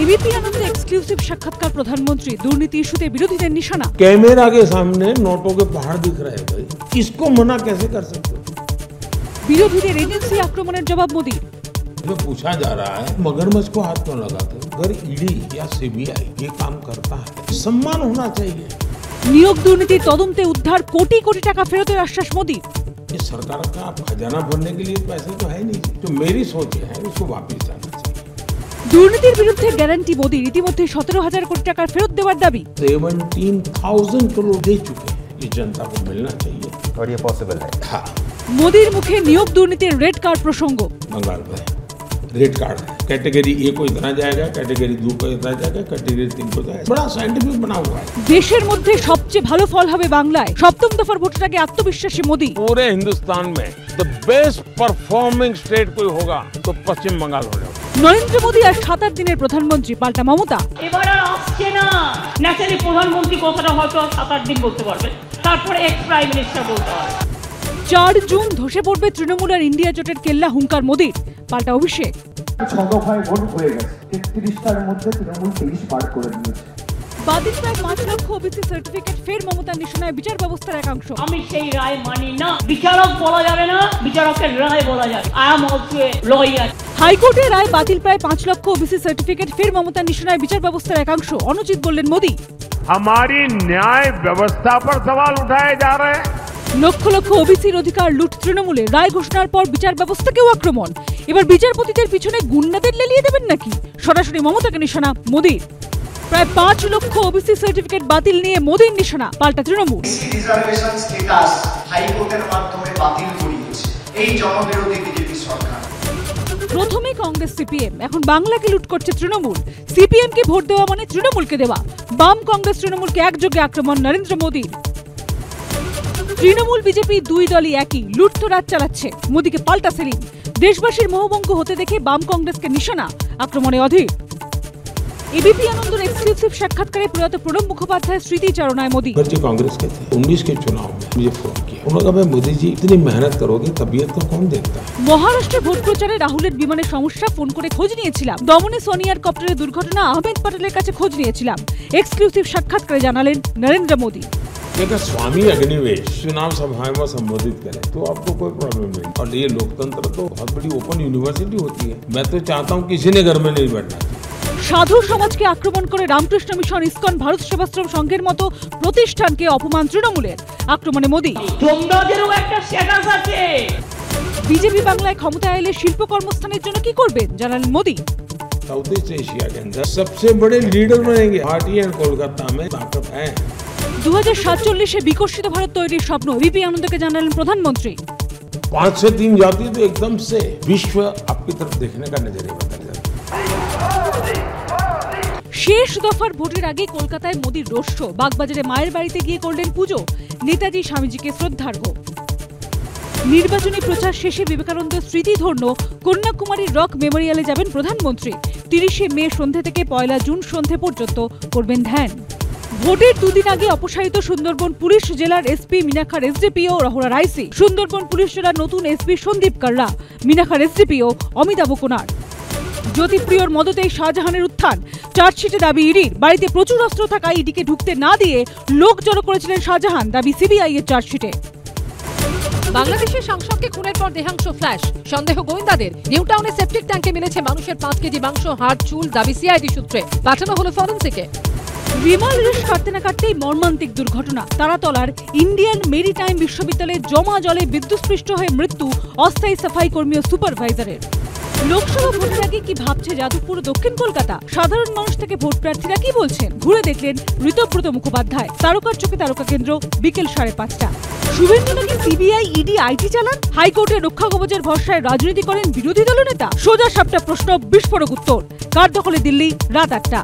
ABP আনন্দে exclusive সাক্ষাৎকার প্রধানমন্ত্রী দুর্নীতি ইস্যুতে বিরোধীদের নিশানা कैमरा के सामने नोटों के पहाड़ दिख रहे हैं भाई इसको मना कैसे कर सकते हो বিরোধীদের এজেন্সি আক্রমণের জবাব মোদীর जो पूछा जा रहा है मगरमच्छ को हाथ क्यों लगाते हो अगर ईडी या सीबीआई ये काम करता है सम्मान होना चाहिए নিয়োগ দুর্নীতির তদন্তে উদ্ধার কোটি কোটি টাকা ফেরতের আশ্বাস মোদীর ये सरकार का खजाना भरने के लिए पैसे तो है नहीं जो मेरी सोच है उसको वापिस जाना चाहिए দুর্নীতির বিরুদ্ধে গ্যারান্টি মোদীর ইতিমধ্যে সতেরো হাজার কোটি টাকার ফেরত দেওয়ার দাবি सेवनटीन थाउजेंड करोड़ दे चुके हैं ये जनता को मिलना चाहिए और ये पॉसिबल है हाँ মোদীর মুখে নিয়োগ দুর্নীতির রেড কার্ড প্রসঙ্গ बंगाल में रेड कार्ड है कैटेगरी ए को इतना जाएगा कैटेगरी दो को इतना जाएगा कैटेगरी तीन को जाएगा बड़ा साइंटिफिक बना हुआ है দেশের মধ্যে সবচেয়ে ভালো ফল হবে বাংলায় সপ্তম দফার ভোটের আগে আত্মবিশ্বাসী মোদী पूरे हिंदुस्तान में द बेस्ट परफॉर्मिंग स्टेट कोई होगा तो पश्चिम बंगाल होने वाला নরেন্দ্র মোদী আর সাত আট দিনের প্রধানমন্ত্রী পাল্টা মমতা। এবার আর আসছে না। ন্যাচারালি প্রধানমন্ত্রী কথাটা হয়তো সাত আট দিন বলতে পারবে তারপরে এক্স প্রাইম মিনিস্টার বলতে হবে চার জুন ধসে পড়বে তৃণমূল আর ইন্ডিয়া জোটের কেল্লা হুঙ্কার মোদীর। পাল্টা অভিষেক। ছ দফায় ভোট হয়ে গেছে। তেত্রিশটার মধ্যে তৃণমূল তেইশ বার করে নিয়েছে। বাতিল প্রায় পাঁচ লক্ষ ওবিসি সার্টিফিকেট ফের মমতার নিশানায় বিচার ব্যবস্থার একাংশ। আমি সেই রায় মানি না। বিচারক বলা যাবে না বিচারকের রায় বলা যাবে। আই এম অলসো লয়ার হাইকোর্টের রায় বাতিল প্রায় পাঁচ লক্ষ ওবিসি সার্টিফিকেট ফের মমতার নিশানায় বিচার ব্যবস্থার একাংশ অনুচিত বললেন মোদী हमारी न्याय व्यवस्था पर सवाल उठाए जा रहे हैं লক্ষ লক্ষ ওবিসির অধিকার লুট তৃণমূলে রায় ঘোষণার পর বিচার ব্যবস্থাকেও আক্রমণ এবার বিচারপতিদের পিছনে গুন্ডাদের লেলিয়ে দেবেন নাকি সরাসরি মমতাকে নিশানা মোদীর প্রায় পাঁচ লক্ষ ওবিসি সার্টিফিকেট বাতিল নিয়ে মোদীর নিশানা পাল্টা তৃণমূল রিজার্ভেশন স্ট্যাটাস হাইকোর্টের মাধ্যমে বাতিল করিয়েছে এই জনবিরোধী বিজেপি সরকার প্রথমে কংগ্রেস সিপিএম। এখন বাংলাকে লুট করছে তৃণমূল। সিপিএম কে ভোট দেওয়া মানে তৃণমূলকে দেওয়া। বাম কংগ্রেস তৃণমূলকে একযোগে আক্রমণ নরেন্দ্র মোদীর তৃণমূল, বিজেপি দুই দলই একই। লুট তো রাত চালাচ্ছে। মোদীকে পাল্টা সেলিম। দেশবাসীর মোহভঙ্গ হতে দেখে বাম কংগ্রেসকে নিশানা। আক্রমণে অধীর। এবিপি আনন্দর এক্সক্লুসিভ সাক্ষাৎকারে প্রয়াত প্রণব মুখোপাধ্যায় স্মৃতিচারণায় মোদী अगर जो कांग्रेस के थे उन्नीस के चुनाव में मुझे फोन किया उन्होंने कहा भाई मोदी जी इतनी मेहनत करोगे तबीयत को कौन देखता है মহারাষ্ট্রে ভোট প্রচারে রাহুলের বিমানের সমস্যা ফোন করে খোঁজ নিয়েছিলাম দমনে সোনিয়ার কপ্টারের দুর্ঘটনা আহমেদ পটেলের কাছে খোঁজ নিয়েছিলাম এক্সক্লুসিভ সাক্ষাৎকারে জানালেন নরেন্দ্র মোদী अगर स्वामी अग्निवेश चुनाव सभाएं में संबोधित करें तो आपको कोई प्रॉब्लम नहीं और ये लोकतंत्र तो बहुत बड़ी ओपन यूनिवर्सिटी होती है मैं तो चाहता हूँ किसी ने घर में नहीं बैठना चाहिए সাধু সমাজকে আক্রমণ করে রামকৃষ্ণ মিশন ইসকন ভারত সেবাশ্রম সংঘের মতো প্রতিষ্ঠানকে অপমান তৃণমূলের আক্রমণে মোদী তোমরাদেরও একটা স্ট্যাটাস আছে বিজেপি বাংলায় ক্ষমতায় এলে শিল্প কর্মস্থানের জন্য কি করবেন জানালেন মোদী साउथ ईस्ट एशिया के अंदर सबसे बड़े लीडर बनेंगे पार्टी एंड कोलकाता में ताकत है দু হাজার সাতচল্লিশে বিকশিত ভারত তৈরির স্বপ্ন বিপি আনন্দকে জানালেন প্রধানমন্ত্রী पांच से तीन जाति तो एकदम से विश्व आपकी तरफ देखने का नजरिया बदल जाता है শেষ দফার ভোটের আগে কলকাতায় মোদীর রোষ্য বাগবাজারে মায়ের বাড়িতে গিয়ে করলেন পুজো। নেতাজি স্বামীজিকে শ্রদ্ধার্ঘ। নির্বাচনী প্রচার শেষে বিবেকানন্দ স্মৃতিধন্য কন্যাকুমারীর রক মেমোরিয়ালে যাবেন প্রধানমন্ত্রী। তিরিশে মে সন্ধে থেকে পয়লা জুন সন্ধে পর্যন্ত করবেন ধ্যান। ভোটের দুদিন আগে অপসারিত সুন্দরবন পুলিশ জেলার এসপি মিনাখার এসডিপিও রহরা রাইসি সুন্দরবন পুলিশ জেলার নতুন এসপি সন্দীপ কাররা। মিনাখার এসডিপিও অমিতাভ কুনার জ্যোতিপ্রিয়র মদতেই শাহজাহানের উত্থান। চার্জশিটে দাবি ইডির। বাড়িতে প্রচুর অস্ত্র থাকা ইডিকে ঢুকতে না দিয়ে লোক জড়ো করেছিলেন শাহজাহান দাবি সিবিআই এর চার্জশিটে। বাংলাদেশের সাংসদকে খুনের পর দেহাংশ ফ্ল্যাশ। সন্দেহ গোয়েন্দাদের। নিউটাউনে সেপটিক ট্যাঙ্কে মিলেছে মানুষের পাঁচ কেজি মাংস হাড় চুল দাবি সিআইডি সূত্রে। পাঠানো হলো ফরেন্সিকে। বিমান রেশ কাটতে না কাটতেই মর্মান্তিক দুর্ঘটনা। তারাতলার ইন্ডিয়ান মেরিটাইম বিশ্ববিদ্যালয়ে জমা জলে বিদ্যুৎস্পৃষ্ট হয়ে মৃত্যু অস্থায়ী সাফাই কর্মী ও সুপারভাইজারের। লোকসভা ভোটের আগে কি ভাবছে যাদবপুর দক্ষিণ কলকাতা? সাধারণ মানুষ থেকে ভোট প্রার্থীরা কি বলছেন? ঘুরে দেখলেন ঋতব্রত মুখোপাধ্যায়, তারকার চোখে তারকা কেন্দ্র বিকেল সাড়ে পাঁচটা। শুভেন্দু নাকি সিবিআই, ইডি, আইটি চালান? হাইকোর্টের রক্ষা কবচের ভরসায় রাজনীতি করেন বিরোধী দলনেতা? সোজা সাপটা প্রশ্ন, বিস্ফোরক উত্তর। কার দখলে দিল্লি, রাত আটটা।